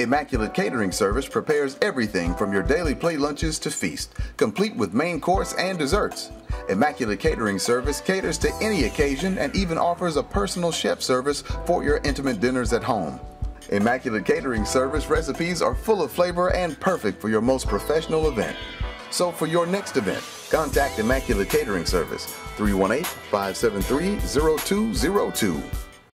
Immaculate Catering Service prepares everything from your daily play lunches to feast, complete with main course and desserts. Immaculate Catering Service caters to any occasion and even offers a personal chef service for your intimate dinners at home. Immaculate Catering Service recipes are full of flavor and perfect for your most professional event. So for your next event, contact Immaculate Catering Service 318 573 0202.